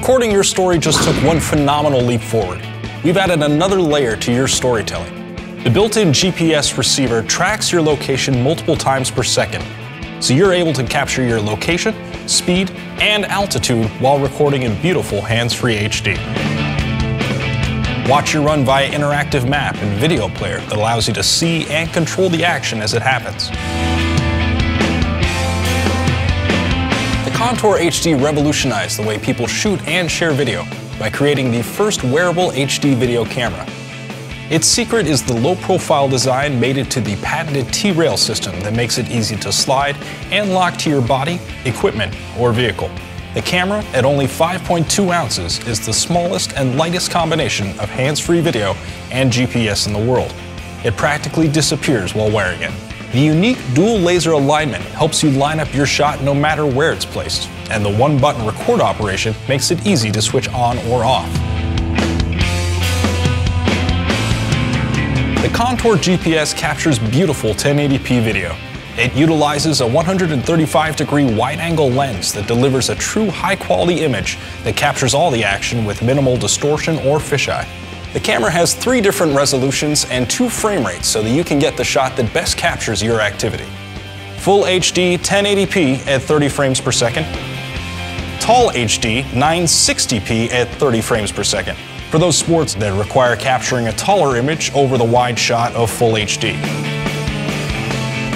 Recording your story just took one phenomenal leap forward. We've added another layer to your storytelling. The built-in GPS receiver tracks your location multiple times per second, so you're able to capture your location, speed, and altitude while recording in beautiful hands-free HD. Watch your run via interactive map and video player that allows you to see and control the action as it happens. Contour HD revolutionized the way people shoot and share video by creating the first wearable HD video camera. Its secret is the low-profile design mated to the patented T-rail system that makes it easy to slide and lock to your body, equipment, or vehicle. The camera, at only 5.2 ounces, is the smallest and lightest combination of hands-free video and GPS in the world. It practically disappears while wearing it. The unique dual laser alignment helps you line up your shot no matter where it's placed, and the one-button record operation makes it easy to switch on or off. The Contour GPS captures beautiful 1080p video, it utilizes a 135 degree wide angle lens that delivers a true high quality image that captures all the action with minimal distortion or fisheye. The camera has three different resolutions and two frame rates so that you can get the shot that best captures your activity. Full HD 1080p at 30 frames per second, Tall HD 960p at 30 frames per second, for those sports that require capturing a taller image over the wide shot of Full HD.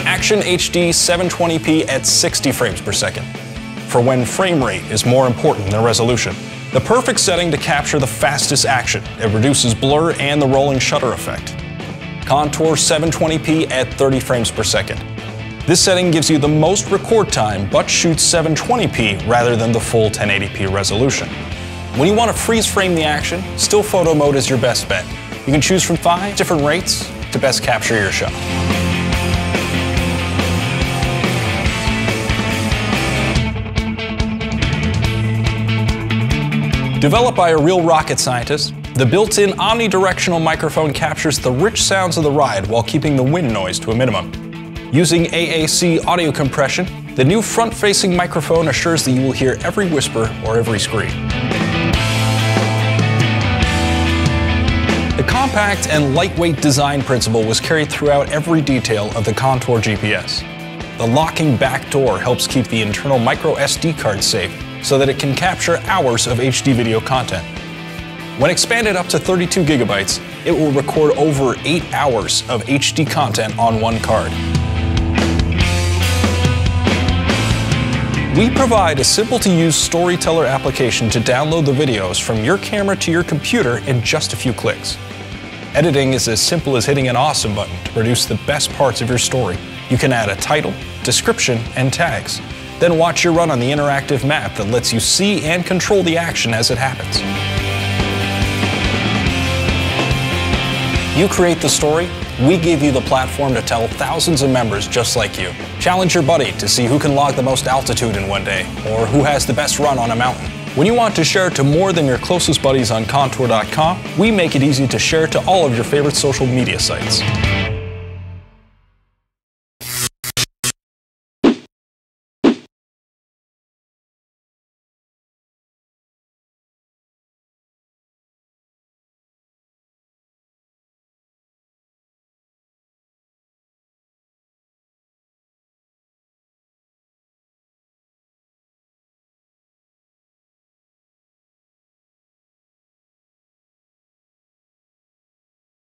Action HD 720p at 60 frames per second, for when frame rate is more important than resolution. The perfect setting to capture the fastest action. It reduces blur and the rolling shutter effect. Contour 720p at 30 frames per second. This setting gives you the most record time but shoots 720p rather than the full 1080p resolution. When you want to freeze frame the action, still photo mode is your best bet. You can choose from five different rates to best capture your shot. Developed by a real rocket scientist, the built-in omnidirectional microphone captures the rich sounds of the ride while keeping the wind noise to a minimum. Using AAC audio compression, the new front-facing microphone assures that you will hear every whisper or every scream. The compact and lightweight design principle was carried throughout every detail of the Contour GPS. The locking back door helps keep the internal micro SD card safe so that it can capture hours of HD video content. When expanded up to 32 gigabytes, it will record over 8 hours of HD content on one card. We provide a simple to use Storyteller application to download the videos from your camera to your computer in just a few clicks. Editing is as simple as hitting an awesome button to produce the best parts of your story. You can add a title, description, and tags. Then watch your run on the interactive map that lets you see and control the action as it happens. You create the story, we give you the platform to tell thousands of members just like you. Challenge your buddy to see who can log the most altitude in one day, or who has the best run on a mountain. When you want to share to more than your closest buddies on Contour.com, we make it easy to share to all of your favorite social media sites.